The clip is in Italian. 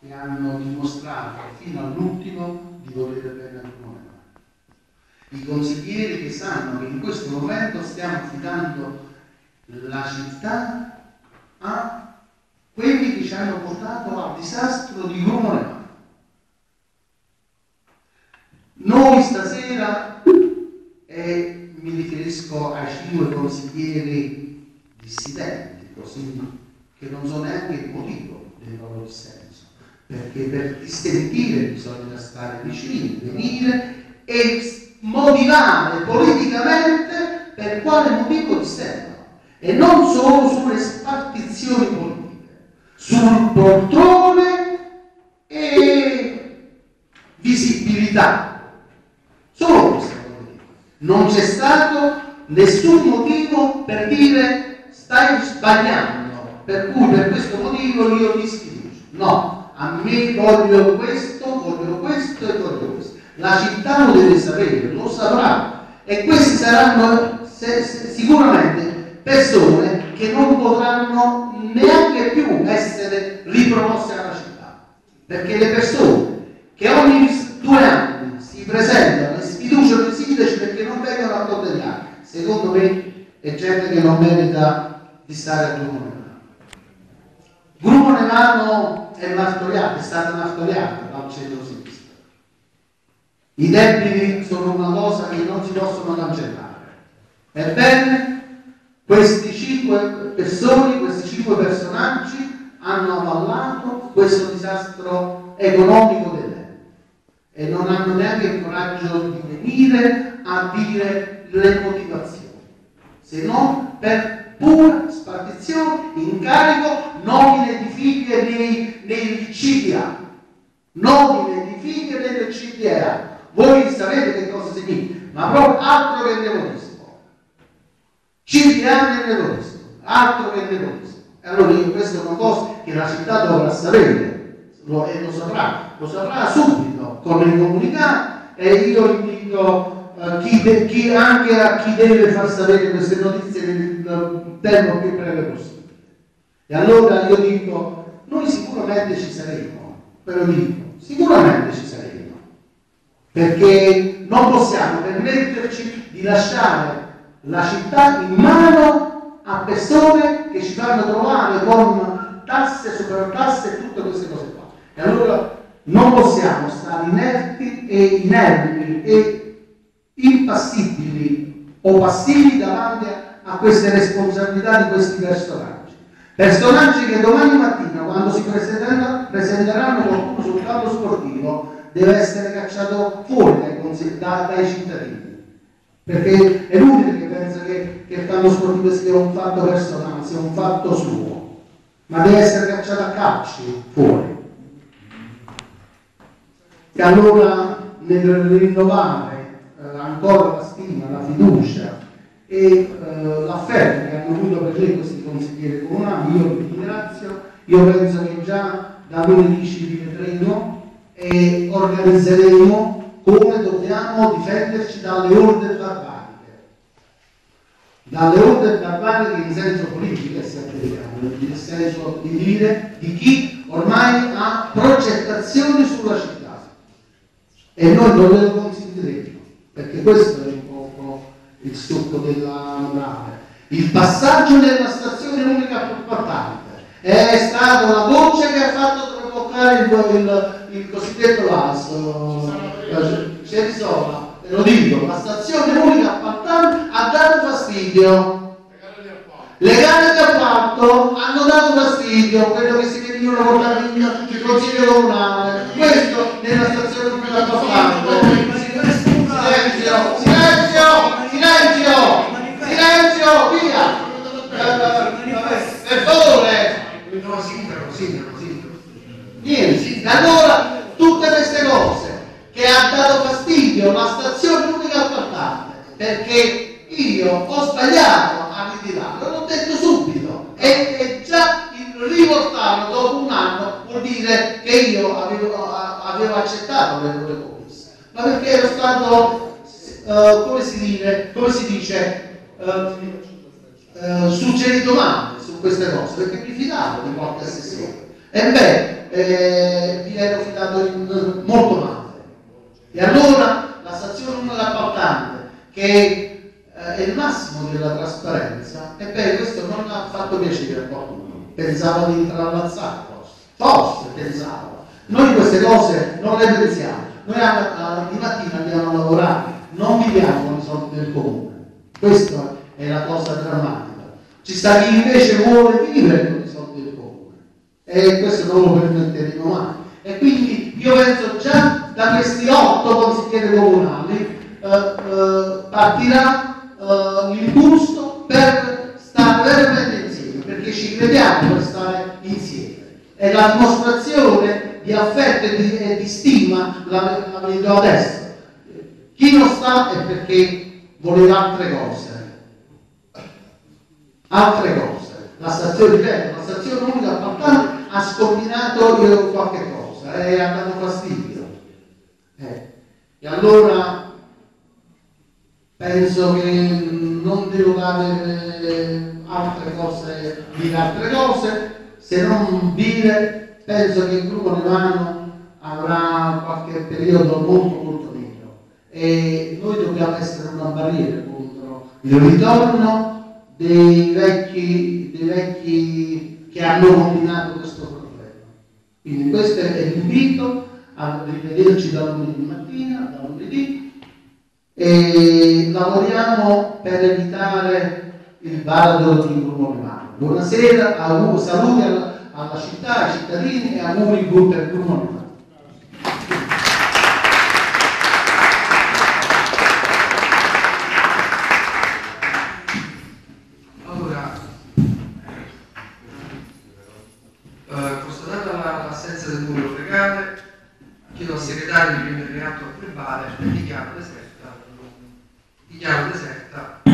che hanno dimostrato fino all'ultimo di volere bene al comune. I consiglieri che sanno che in questo momento stiamo affidando la città a quelli che ci hanno portato al disastro di Comune. Noi stasera, e mi riferisco ai cinque consiglieri dissidenti, così, che non so neanche il motivo del loro dissenso, perché per distentire bisogna stare vicini, venire e motivare politicamente per quale motivo dissentono e non solo sulle spartizioni politiche, sul poltrone e visibilità. Solo questo Non c'è stato nessun motivo per dire stai sbagliando, per cui per questo motivo io ti sfiducio. No, a me voglio questo, voglio questo e voglio questo. La città lo deve sapere, lo saprà. E questi saranno se, se, sicuramente persone che non potranno neanche più essere ripromosse alla città. Perché le persone che ogni due anni si presentano sfiduciano i sindaci perché non vengono accontentati. Secondo me è gente che non merita di stare a Gruppo Nevano. Gruppo Nevano è martoriato, è stata martoriata dal centro-sinistra. I debiti sono una cosa che non si possono cancellare. Ebbene, questi cinque persone, questi cinque personaggi hanno avallato questo disastro economico dell'Europa e non hanno neanche il coraggio di venire a dire le motivazioni, se non per pura spartizione, incarico, nomine di figlie nei, nei CDA. Nomine di figlie nelle CDA. Voi sapete che cosa significa, ma proprio altro che nepotismo. CDA nel nepotismo, altro che nepotismo. E allora io questo è una cosa che la città dovrà sapere lo, e lo saprà, lo saprà subito con il comunicato e io invito uh, chi, de, chi, anche a chi deve far sapere queste notizie nel tempo più breve possibile. E allora io dico, noi sicuramente ci saremo, ve lo dico, sicuramente ci saremo, perché non possiamo permetterci di lasciare la città in mano a persone che ci fanno trovare con tasse, supertasse e tutte queste cose qua. E allora non possiamo stare inerti e inermi e impassibili o passivi davanti a queste responsabilità di questi personaggi. Personaggi che domani mattina, quando si presenteranno, presenteranno sul campo sportivo, deve essere cacciato fuori dai, da, dai cittadini. Perché è inutile che pensa che, che il campo sportivo sia un fatto personale, sia un fatto suo, ma deve essere cacciato a calci fuori. E allora nel rinnovare eh, ancora la stima, la fiducia e eh, l'affetto che hanno avuto per lei questi consiglieri comunali, io vi ringrazio, io penso che già da lunedì ci rivedremo e organizzeremo come dobbiamo difenderci dalle orde barbariche. Dalle orde barbariche in senso politico, se attendiamo, nel senso di dire di chi ormai ha progettazioni sulla città e noi non lo considereremo, perché questo è un po' il succo della morale. Il passaggio della stazione importante è stata la voce che ha fatto traboccare il, il, il cosiddetto lasso. C'è risolva, te lo dico, la stazione unica appaltante ha dato fastidio. Le gare di appalto hanno dato fastidio, quello che si venivano portare il consiglio comunale. Questo nella stazione unica appaltante. Silenzio, silenzio, silenzio, silenzio, via. Per favore. Niente, allora tutte queste cose che ha dato la stazione unica appaltante, perché io ho sbagliato a ritirarlo, l'ho detto subito e, e già riportarlo dopo un anno vuol dire che io avevo, avevo accettato l'errore commesso, ma perché ero stato, uh, come, si dice, come si dice uh, uh, suggerito male su queste cose, perché mi fidavo di qualche assessore. E eh, viene profilato in molto male. E allora 1 dell'appaltante, che eh, è il massimo della trasparenza, ebbene questo non ha fatto piacere a qualcuno, pensava di intrallazzare forse, pensava. Noi queste cose non le pensiamo, noi di mattina andiamo a lavorare, non viviamo con i soldi del comune, questa è la cosa drammatica. Ci sta chi invece vuole vivere con i soldi del comune e questo non lo permetteremo mai. E quindi io penso già da questi otto consiglieri comunali eh, eh, partirà eh, l'impulso per stare veramente insieme, perché ci crediamo per stare insieme. E la dimostrazione di affetto e di, e di stima la, la vedo adesso. Chi non sta è perché voleva altre cose. Altre cose. La stazione di Veneto, la stazione unica appaltante ha scombinato qualche cosa e ha dato fastidio. Eh. E allora penso che non devo dare altre cose, dire altre cose, se non dire, penso che il gruppo Nevano avrà qualche periodo molto molto nero e noi dobbiamo essere una barriera contro il ritorno dei vecchi, dei vecchi che hanno combinato questo problema. Quindi questo è l'invito a rivederci da lunedì mattina, da lunedì, e lavoriamo per evitare il baratro di Bruno Rimano. Buonasera, auguri, saluti alla, alla, città, ai cittadini e auguri per Bruno Rimano. chiedo al segretario di atto a verbale dichiaro deserta, dichiaro deserta